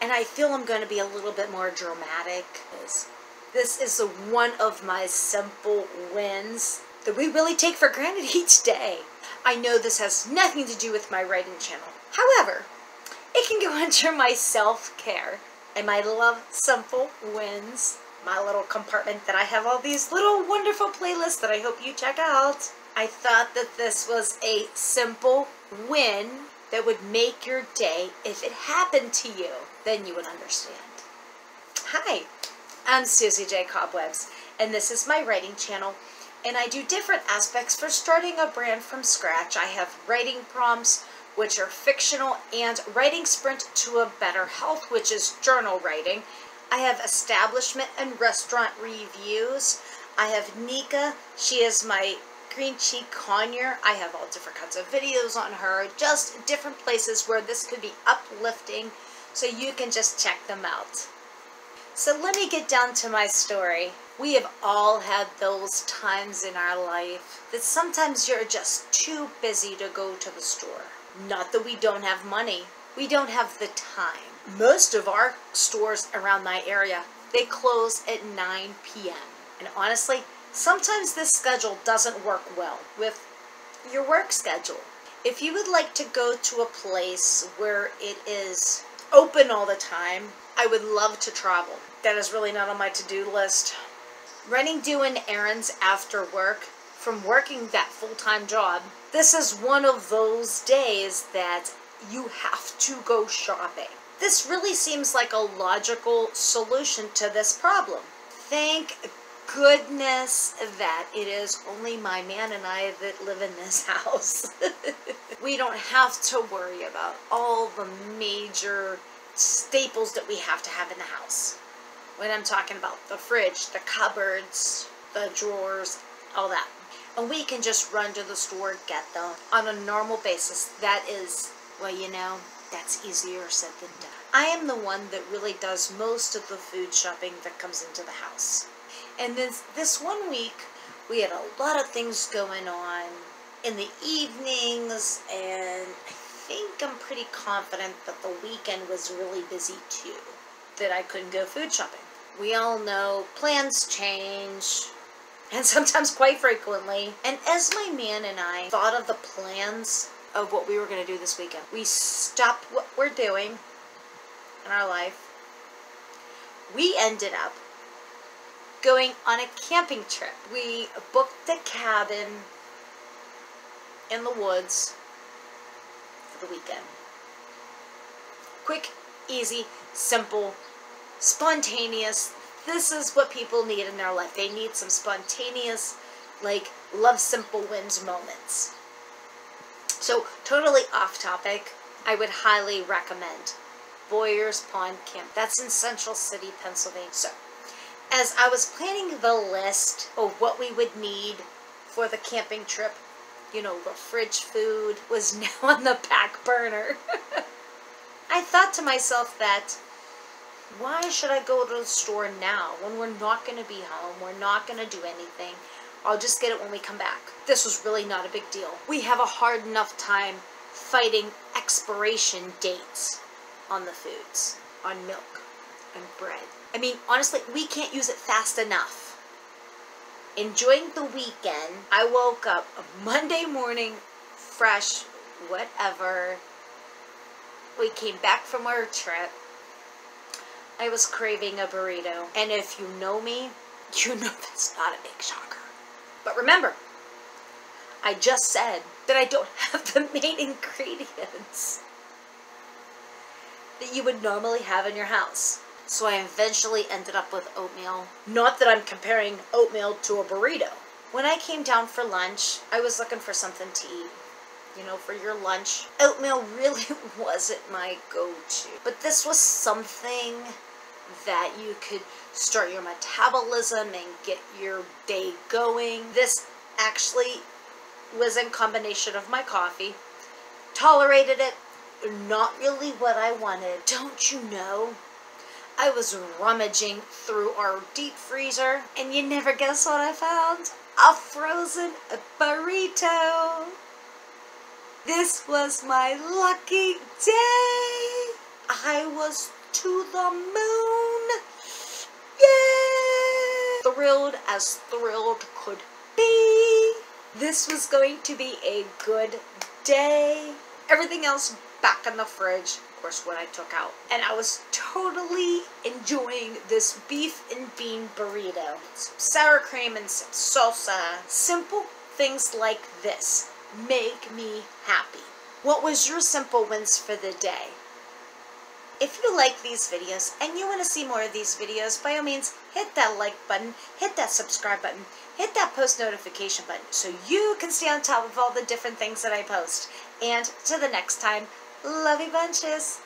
and I feel I'm going to be a little bit more dramatic. This is one of my simple wins that we really take for granted each day. I know this has nothing to do with my writing channel. However, it can go under my self-care and my love simple wins, my little compartment that I have all these little wonderful playlists that I hope you check out. I thought that this was a simple win that would make your day. If it happened to you, then you would understand. Hi, I'm Susy J. Cobwebs, and this is my writing channel. And I do different aspects for starting a brand from scratch. I have writing prompts, which are fictional, and writing sprint to a better health, which is journal writing. I have establishment and restaurant reviews. I have Nika. She is my Green Cheek Conure. I have all different kinds of videos on her, just different places where this could be uplifting, so you can just check them out. So let me get down to my story. We have all had those times in our life that sometimes you're just too busy to go to the store. Not that we don't have money, we don't have the time. Most of our stores around my area, they close at 9 p.m. And honestly, sometimes this schedule doesn't work well with your work schedule. If you would like to go to a place where it is open all the time, I would love to travel. That is really not on my to-do list. Running doing errands after work from working that full-time job, this is one of those days that you have to go shopping. This really seems like a logical solution to this problem. Thank goodness that it is only my man and I that live in this house. we don't have to worry about all the major staples that we have to have in the house. When I'm talking about the fridge, the cupboards, the drawers, all that. And we can just run to the store, get them on a normal basis. That is, well, you know, that's easier said than done. I am the one that really does most of the food shopping that comes into the house. And then this one week, we had a lot of things going on in the evenings, and I think I'm pretty confident that the weekend was really busy too, that I couldn't go food shopping. We all know plans change, and sometimes quite frequently. And as my man and I thought of the plans of what we were going to do this weekend, we stopped what we're doing in our life. We ended up going on a camping trip. We booked a cabin in the woods for the weekend. Quick, easy, simple, spontaneous. This is what people need in their life. They need some spontaneous, like, love simple wins moments. So, totally off topic, I would highly recommend Boyers Pond Camp. That's in Central City, Pennsylvania. So, as I was planning the list of what we would need for the camping trip, you know, the fridge food was now on the back burner. I thought to myself that why should I go to the store now when we're not going to be home? We're not going to do anything. I'll just get it when we come back. This was really not a big deal. We have a hard enough time fighting expiration dates on the foods, on milk and bread. I mean, honestly, we can't use it fast enough. Enjoying the weekend, I woke up Monday morning, fresh, whatever. We came back from our trip. I was craving a burrito. And if you know me, you know that's not a big shocker. But remember, I just said that I don't have the main ingredients that you would normally have in your house. So I eventually ended up with oatmeal. Not that I'm comparing oatmeal to a burrito. When I came down for lunch, I was looking for something to eat. You know, for your lunch. Oatmeal really wasn't my go-to. But this was something that you could start your metabolism and get your day going. This actually was in combination of my coffee. Tolerated it, not really what I wanted. Don't you know? I was rummaging through our deep freezer, and you never guess what I found? A frozen burrito. This was my lucky day. I was to the moon. Yay! Thrilled as thrilled could be. This was going to be a good day. Everything else back in the fridge, of course, when I took out. And I was totally enjoying this beef and bean burrito. Some sour cream and some salsa. Simple things like this make me happy. What was your simple wins for the day? If you like these videos and you want to see more of these videos, by all means, hit that like button, hit that subscribe button, hit that post notification button so you can stay on top of all the different things that I post. And to the next time, love you bunches!